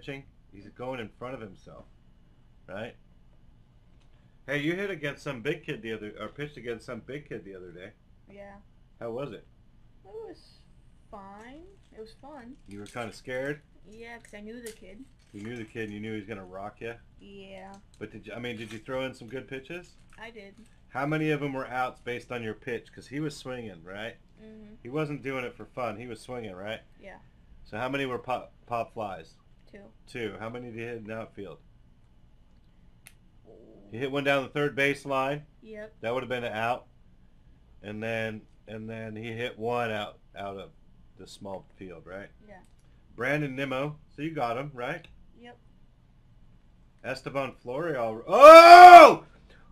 pitching? He's going in front of himself, right? Hey, you hit against some big kid the other, or pitched against some big kid the other day. Yeah. How was it? It was fine. It was fun. You were kind of scared. Yeah, 'cause I knew the kid. You knew the kid, and you knew he was gonna rock you. Yeah, But did you? I mean, did you throw in some good pitches? I did. How many of them were outs based on your pitch? Because he was swinging, right? Mm-hmm. He wasn't doing it for fun. He was swinging, right? Yeah. So how many were pop pop flies? Two. Two. How many did you hit in the outfield? You hit one down the third base line. Yep. That would have been an out. And then and then he hit one out out of the small field, right? Yeah. Brandon Nimmo. So you got him, right? Yep. Estevan Florial. Oh!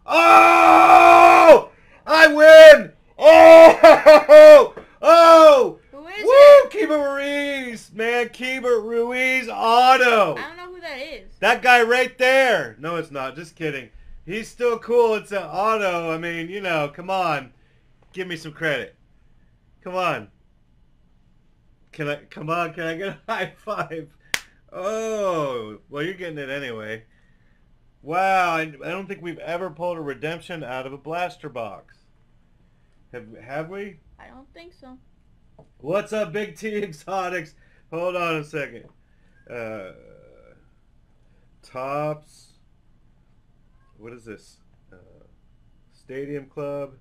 Oh! I win! Oh! Oh! Is Woo! it? Keibert Ruiz, man, Keibert Ruiz auto. I don't know who that is. That guy right there. No, it's not. Just kidding. He's still cool. It's an auto. I mean, you know, come on. Give me some credit. Come on. Can I? Come on. Can I get a high five? Oh, well, you're getting it anyway. Wow, I, I don't think we've ever pulled a redemption out of a blaster box. Have have we? I don't think so. What's up, Big T Exotics? Hold on a second. Uh, Topps. What is this? Uh, Stadium Club.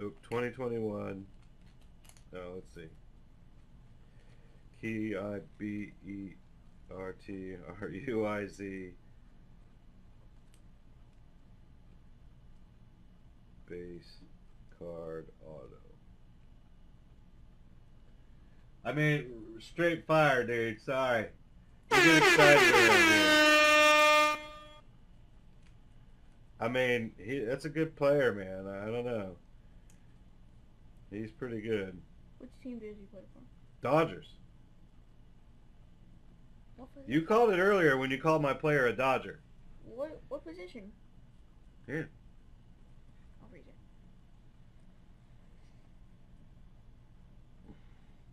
Oh, 2021. Oh, let's see. Key I B E R T R U I Z. base card auto. I mean, straight fire, dude. Sorry. You get excited around. I mean, he that's a good player, man. I don't know. He's pretty good. Which team did he play for? Dodgers. What? You called it earlier when you called my player a Dodger. What what position? Here.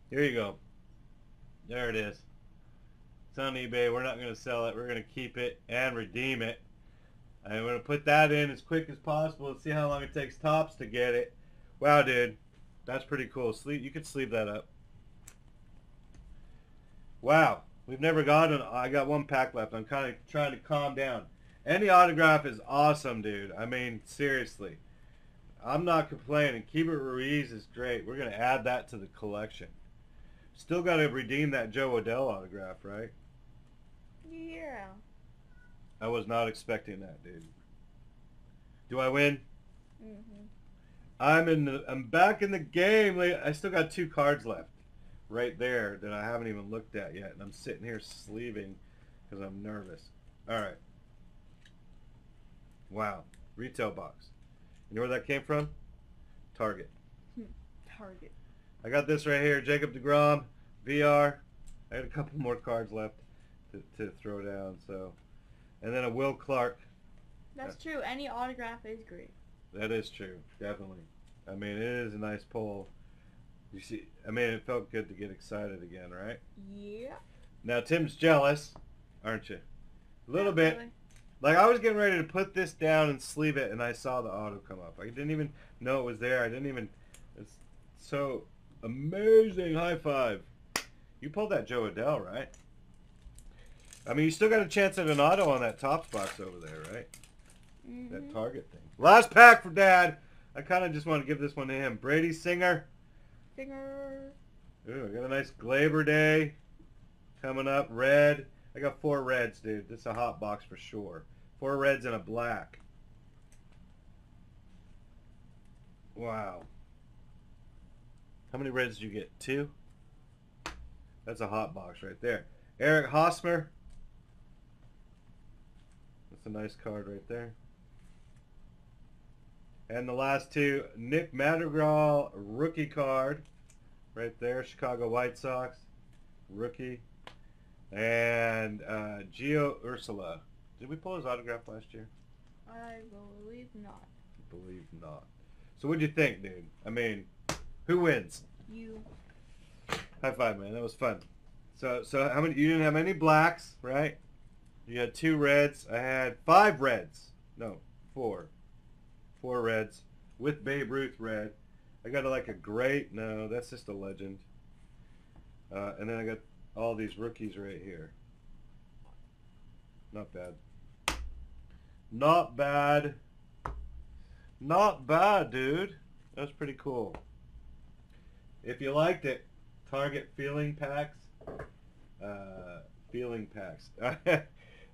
Here you go. There it is. It's on eBay. We're not going to sell it. We're going to keep it and redeem it. I'm going to put that in as quick as possible and see how long it takes Topps to get it. Wow, dude. That's pretty cool. Sleep. you could sleeve that up. Wow. We've never gotten, I got one pack left. I'm kind of trying to calm down. Any autograph is awesome, dude. I mean, seriously. I'm not complaining. Keibert Ruiz is great. We're going to add that to the collection. Still got to redeem that Jo Adell autograph, right? Yeah. I was not expecting that, dude. Do I win? Mhm. I'm in the. I'm back in the game. I still got two cards left, right there that I haven't even looked at yet, and I'm sitting here sleeving because I'm nervous. All right. Wow. Retail box. You know where that came from? Target. Target. I got this right here, Jacob DeGrom, VR. I got a couple more cards left to, to throw down, so. And then a Will Clark. That's true. Any autograph is great. That is true, definitely. I mean, it is a nice pull. You see, I mean, it felt good to get excited again, right? Yeah. Now, Tim's jealous, aren't you? A little Not bit. really. Like, I was getting ready to put this down and sleeve it, and I saw the auto come up. I didn't even know it was there. I didn't even... It's so amazing. High five. You pulled that Jo Adell, right? I mean, you still got a chance at an auto on that top box over there, right? That Mhm. target thing. Last pack for Dad. I kind of just want to give this one to him. Brady Singer. Finger. Ooh, I got a nice Glaber Day coming up. Red. I got four reds, dude. This is a hot box for sure. Four reds and a black. Wow. How many reds did you get? Two? That's a hot box right there. Eric Hosmer. That's a nice card right there. And the last two, Nick Madrigal rookie card right there, Chicago White Sox rookie. And uh, Gio Urshela. Did we pull his autograph last year? I believe not. I believe not. So what'd you think, dude? I mean, Who wins? You. High five, man. That was fun. So, so how many? You didn't have any blacks, right? You had two reds. I had five reds. No, four. Four reds with Babe Ruth red. I got like a great. No, that's just a legend. Uh, and then I got all these rookies right here. Not bad. Not bad. Not bad, dude. That was pretty cool. If you liked it, Target feeling packs. Uh, feeling packs.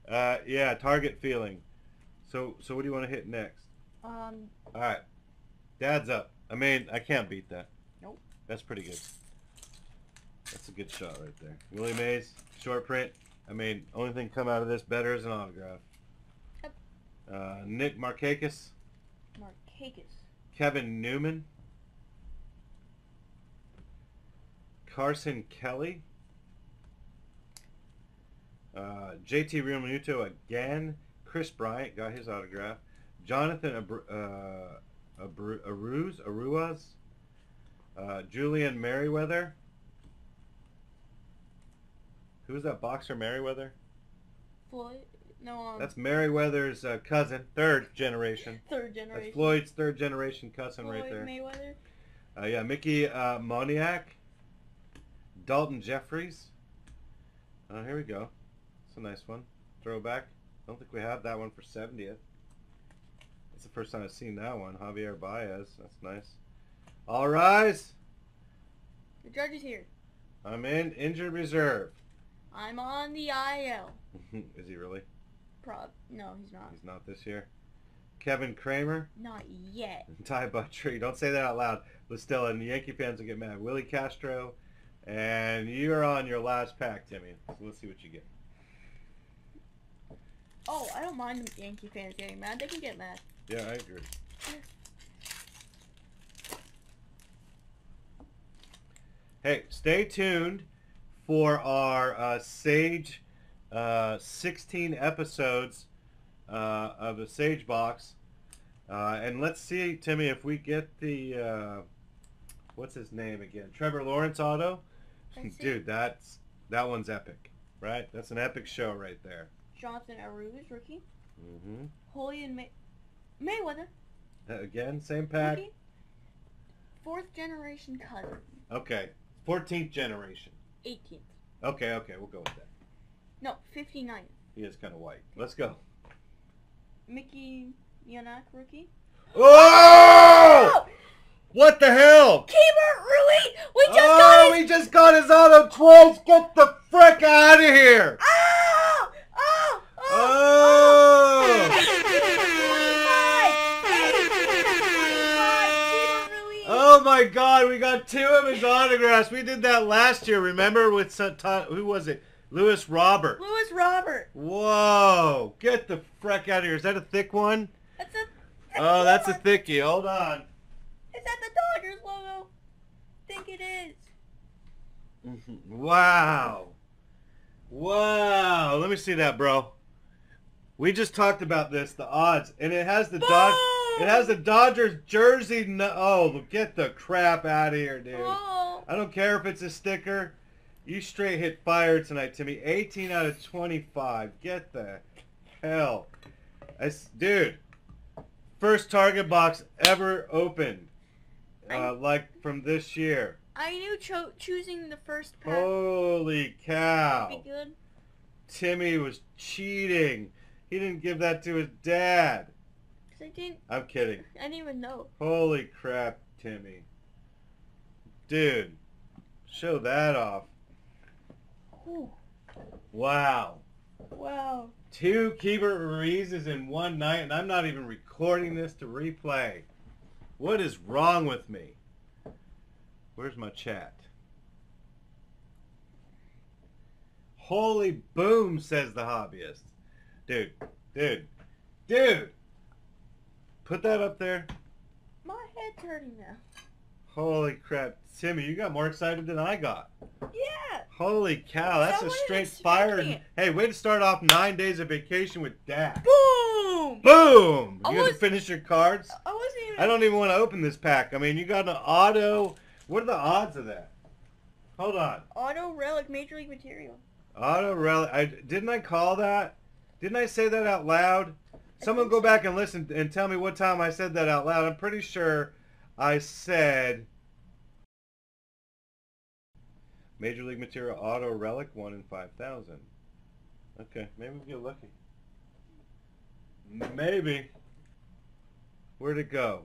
uh, yeah, Target feeling. So, so what do you want to hit next? Um. All right, Dad's up. I mean, I can't beat that. Nope. That's pretty good. That's a good shot right there. Willie Mays, short print. I mean, only thing come out of this better is an autograph. Yep. Uh, Nick Markakis, Markakis. Kevin Newman, Carson Kelly, uh, JT Realmuto again, Kris Bryant got his autograph, Jonathan Abru- uh, Abru- Aruz, Aruaz, uh, Julian Merryweather. Who's that boxer Merriweather? Floyd. No. Um. That's Merriweather's uh, cousin, third generation. third generation. That's. Floyd's third generation cousin Floyd right there. Mayweather. Uh, yeah, Mickey uh, Moniak, Daulton Jefferies. Oh, here we go. It's a nice one. Throwback. I don't think we have that one for 70th. It's the first time I've seen that one. Javier Baez. That's nice. All rise. The judge is here. I'm in injured reserve. I'm on the IL. Is he really? Prob. No, he's not. He's not this year. Kevin Kramer. Not yet. Ty Buttrey. Don't say that out loud. But still, and the Yankee fans will get mad. Willi Castro. And you're on your last pack, Timmy. So let's see what you get. Oh, I don't mind the Yankee fans getting mad. They can get mad. Yeah, I agree. Hey, stay tuned for our uh, Sage uh, 16 episodes uh, of the Sage Box. Uh, and let's see, Timmy, if we get the, uh, what's his name again? Trevor Lawrence auto? Dude, that's, that one's epic, right? That's an epic show right there. Jonathan Aruz, rookie. Mm-hmm. Julian May- Mayweather, Again, same pack. rookie. Fourth generation cousin. Okay. 14th generation. 18th. Okay, okay, we'll go with that. No, 59th. He is kind of white. Let's go. Mickey Yanak, rookie. Oh! What the hell? Keibert Rui! We just oh, got it! we just got his auto twice. Get the frick out of here. Oh! Oh! Oh! Oh. Oh. oh my God, we got two of his autographs. We did that last year. Remember with some, who was it? Luis Robert. Luis Robert. Whoa! Get the frick out of here. Is that a thick one? That's a. Oh, that's a thickie. Hold on. That the Dodgers logo? think it is. Wow. Wow. Let me see that, bro. We just talked about this, the odds, and it has the Dod- It has the Dodgers jersey. No- oh, get the crap out of here, dude. Oh. I don't care if it's a sticker. You straight hit fire tonight, Timmy. 18 out of 25. Get the hell. Dude, first Target box ever opened. Uh, like from this year. I knew cho- choosing the first Holy cow. be good. Timmy was cheating. He didn't give that to his dad. Cause I didn't. I'm kidding. I didn't even know. Holy crap, Timmy. Dude, show that off. Ooh. Wow. Wow. Two Keibert Ruizes in one night, and I'm not even recording this to replay. What is wrong with me? Where's my chat? Holy boom, says the hobbyist. Dude, dude, dude. Put that up there. My head's hurting now. Holy crap. Timmy, you got more excited than I got. Yeah. Holy cow, that's Someone a straight fire. Hey, way to start off nine days of vacation with dad. Boom. Boom! I You got to finish your cards? I wasn't even. I don't even want to open this pack. I mean, you got an auto What are the odds of that? Hold on. Auto relic major league material. Auto relic. I didn't I call that? Didn't I say that out loud? Someone go back and listen and tell me what time I said that out loud. I'm pretty sure I said Major League Material Auto Relic one in five thousand. Okay, maybe we get lucky. Maybe. Where'd it go?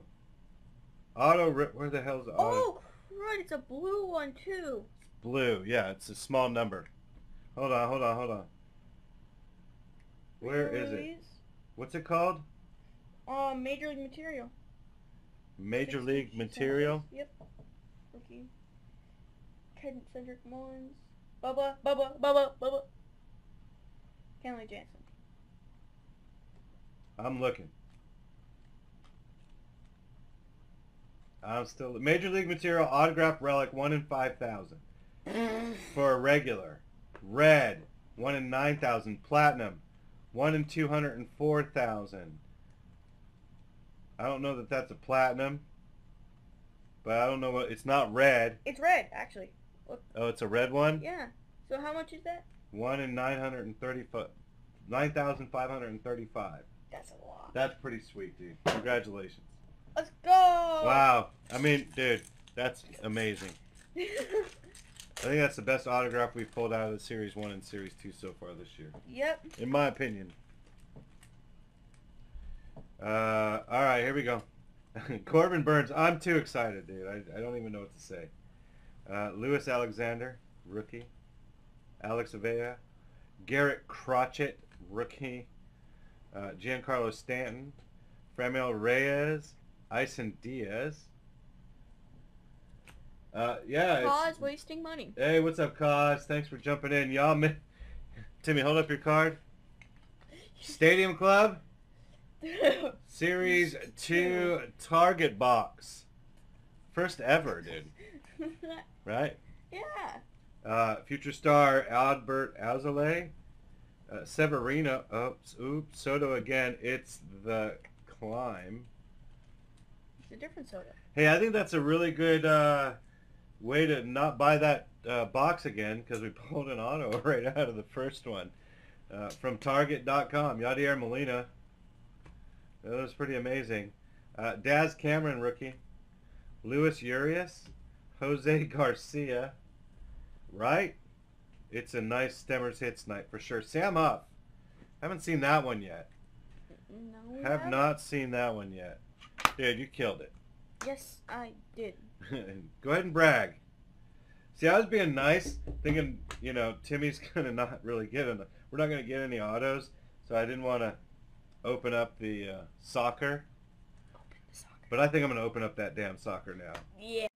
Auto. rip. where the hell's auto? Oh, right, it's a blue one too. Blue. Yeah, it's a small number. Hold on, hold on, hold on. Where is it? What's it called? Um, major league material. Major 60 League Material. Yep. Rookie. Ken Cedric Mullins. Bubba, Bubba, Bubba, Bubba. Kenley Jansen. I'm looking. I'm still Major League Material autograph relic one in five thousand mm. for a regular, red one in nine thousand, platinum one in two hundred and four thousand. I don't know that that's a platinum, but I don't know what it's not red. It's red, actually. Oh, it's a red one. Yeah. So how much is that? One in nine hundred and thirty nine thousand five hundred and thirty-five. That's a lot. That's pretty sweet, dude. Congratulations. Let's go! Wow. I mean, dude, that's amazing. I think that's the best autograph we've pulled out of the Series 1 and Series 2 so far this year, yep. in my opinion. Uh, all right, here we go. Corbin Burnes, I'm too excited, dude. I, I don't even know what to say. Uh, Lewis Alexander, rookie. Alex Avila. Garrett Crochet, rookie. Uh, Giancarlo Stanton. Franmil Reyes. Isan Diaz. Uh, yeah. it's- Cause wasting money. Hey, what's up, Cos? Thanks for jumping in. Y'all, mi- Timmy, hold up your card. Stadium Club, Series 2 Target Box. First ever, dude. Right? yeah. Uh, future star Adbert Alzolay. Uh, Severino. Oops, oops. Soto again. It's the climb. It's a different soda. Hey, I think that's a really good uh, way to not buy that uh, box again because we pulled an auto right out of the first one uh, from Target.com. Yadier Molina. That was pretty amazing. Uh, Daz Cameron rookie. Luis Urias. Jose Garcia. Right? It's a nice Stemmers hits night for sure. Sam Huff. Haven't seen that one yet. No. Have haven't. not seen that one yet. Dude, you killed it. Yes, I did. Go ahead and brag. See, I was being nice, thinking, you know, Timmy's gonna not really get any. We're not gonna get any autos, so I didn't want to open up the uh, soccer. Open the soccer. But I think I'm gonna open up that damn soccer now. Yeah.